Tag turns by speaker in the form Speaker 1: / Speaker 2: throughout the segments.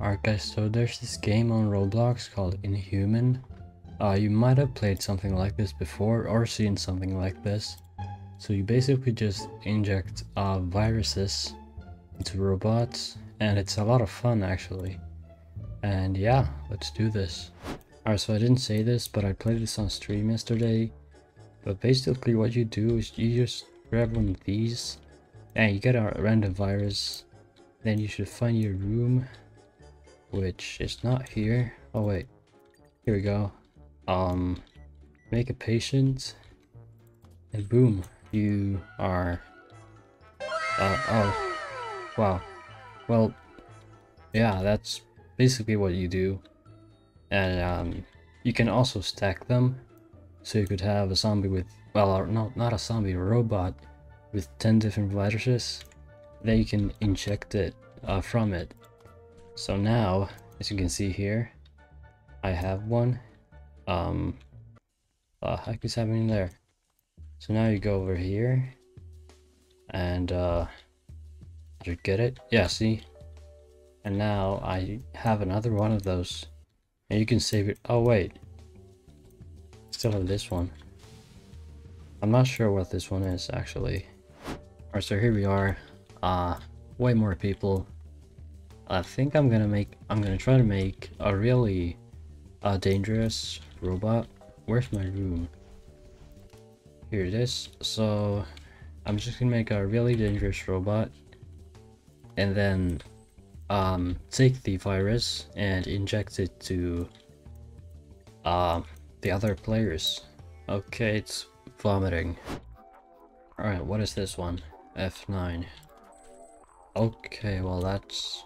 Speaker 1: Alright guys, so there's this game on Roblox called Inhuman. Uh, you might have played something like this before or seen something like this. So you basically just inject uh, viruses into robots and it's a lot of fun actually. And yeah, let's do this. Alright, so I didn't say this, but I played this on stream yesterday. But basically what you do is you just grab one of these and you get a random virus. Then you should find your room which is not here. Oh wait, here we go. Um, make a patient, and boom, you are. Uh, oh, wow. Well, yeah, that's basically what you do, and um, you can also stack them. So you could have a zombie with, well, no, not a zombie, a robot with 10 different viruses. Then you can inject it uh, from it so now, as you can see here, I have one. Um, the heck is happening there? So now you go over here, and uh, you get it? Yeah, see? And now I have another one of those, and you can save it. Oh wait, still have this one. I'm not sure what this one is actually. Alright, so here we are. Uh, way more people I think I'm gonna make, I'm gonna try to make a really uh, dangerous robot. Where's my room? Here it is. So I'm just gonna make a really dangerous robot and then um, take the virus and inject it to uh, the other players. Okay, it's vomiting. Alright, what is this one? F9. Okay, well that's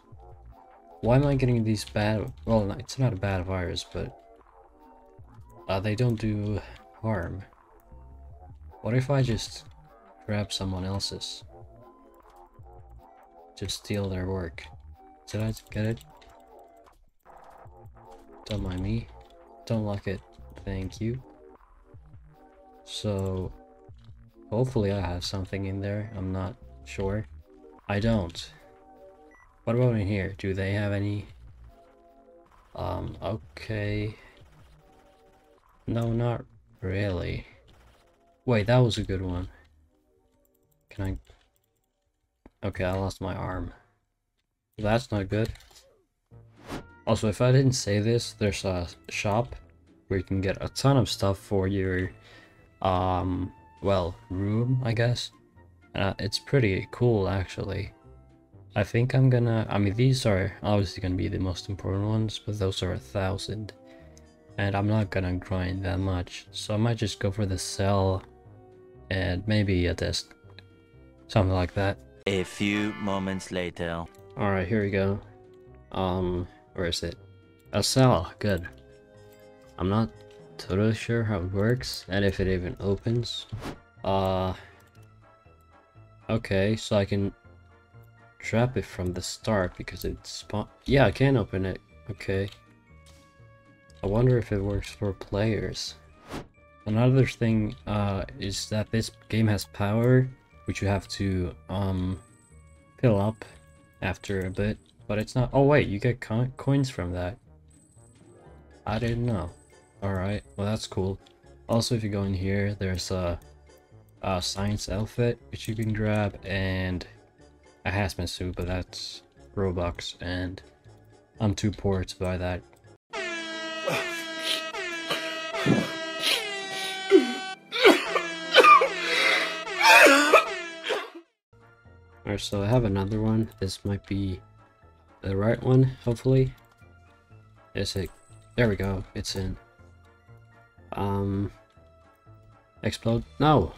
Speaker 1: why am I getting these bad... Well, it's not a bad virus, but... Uh, they don't do harm. What if I just grab someone else's? Just steal their work. Did I get it? Don't mind me. Don't like it. Thank you. So... Hopefully I have something in there. I'm not sure. I don't. What about in here? Do they have any? Um, okay. No, not really. Wait, that was a good one. Can I... Okay, I lost my arm. That's not good. Also, if I didn't say this, there's a shop where you can get a ton of stuff for your, um, well, room, I guess. Uh, it's pretty cool, actually. I think I'm gonna, I mean these are obviously gonna be the most important ones, but those are a thousand. And I'm not gonna grind that much, so I might just go for the cell and maybe a disc. Something like that.
Speaker 2: A few moments later.
Speaker 1: Alright, here we go. Um, where is it? A cell, good. I'm not totally sure how it works and if it even opens. Uh, okay, so I can trap it from the start because it's spawn- Yeah, I can open it. Okay. I wonder if it works for players. Another thing uh, is that this game has power, which you have to um, fill up after a bit. But it's not- oh wait, you get co coins from that. I didn't know. Alright, well that's cool. Also, if you go in here, there's a, a science outfit, which you can grab, and a hazmat suit, but that's Robux, and I'm too poor to buy that. Alright, so I have another one. This might be the right one, hopefully. Is it? There we go. It's in. Um. Explode? No!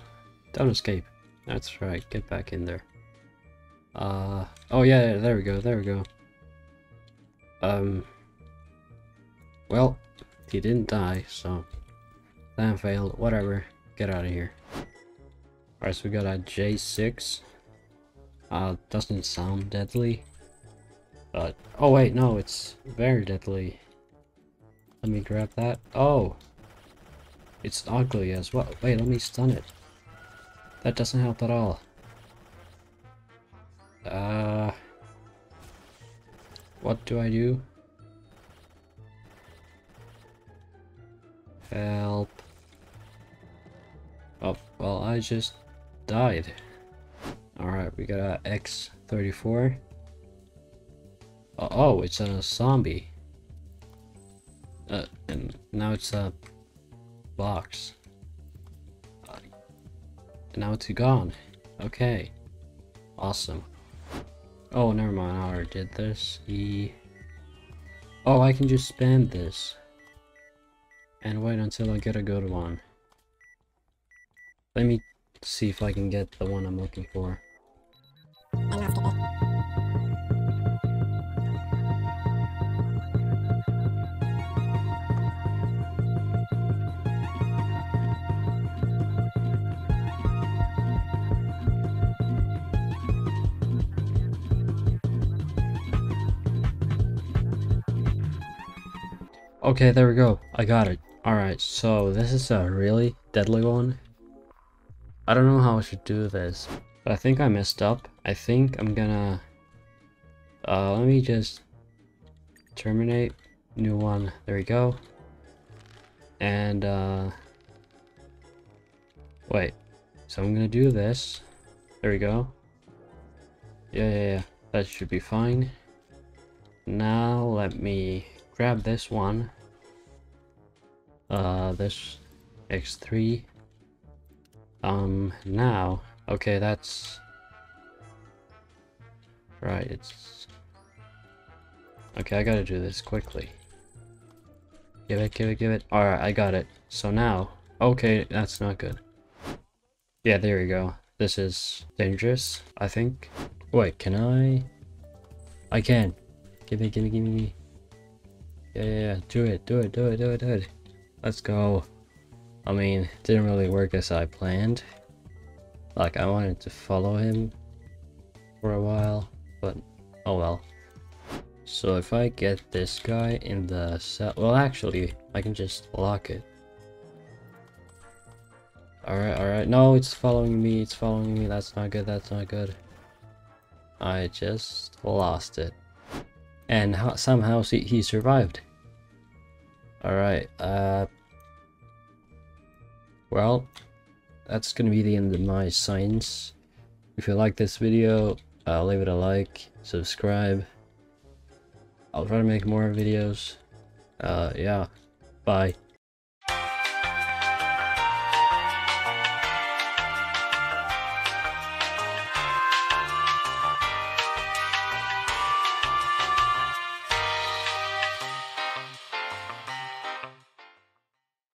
Speaker 1: Don't escape. That's right. Get back in there. Uh, oh yeah, there we go, there we go. Um, well, he didn't die, so plan failed, whatever, get out of here. Alright, so we got a J6. Uh, doesn't sound deadly. But, oh wait, no, it's very deadly. Let me grab that. Oh! It's ugly as well. Wait, let me stun it. That doesn't help at all. Uh, What do I do? Help. Oh, well, I just died. Alright, we got a X34. Oh, oh, it's a zombie. Uh, and now it's a box. Uh, now it's gone. Okay. Awesome. Oh, never mind. I already did this. E. Oh, I can just spam this. And wait until I get a good one. Let me see if I can get the one I'm looking for. Okay, there we go. I got it. Alright, so this is a really deadly one. I don't know how I should do this, but I think I messed up. I think I'm gonna... Uh, let me just terminate. New one. There we go. And, uh... Wait. So I'm gonna do this. There we go. Yeah, yeah, yeah. That should be fine. Now let me grab this one. Uh, this X3. Um, now, okay, that's right. It's okay. I gotta do this quickly. Give it, give it, give it. All right, I got it. So now, okay, that's not good. Yeah, there we go. This is dangerous. I think. Wait, can I? I can. Give me, give me, give me. Yeah, yeah, yeah. Do it, do it, do it, do it, do it. Let's go. I mean, it didn't really work as I planned. Like, I wanted to follow him for a while, but oh well. So if I get this guy in the cell, well actually, I can just lock it. Alright, alright, no, it's following me, it's following me, that's not good, that's not good. I just lost it. And somehow he, he survived. Alright, uh... Well, that's gonna be the end of my science. If you like this video, uh, leave it a like, subscribe. I'll try to make more videos. Uh, yeah. Bye.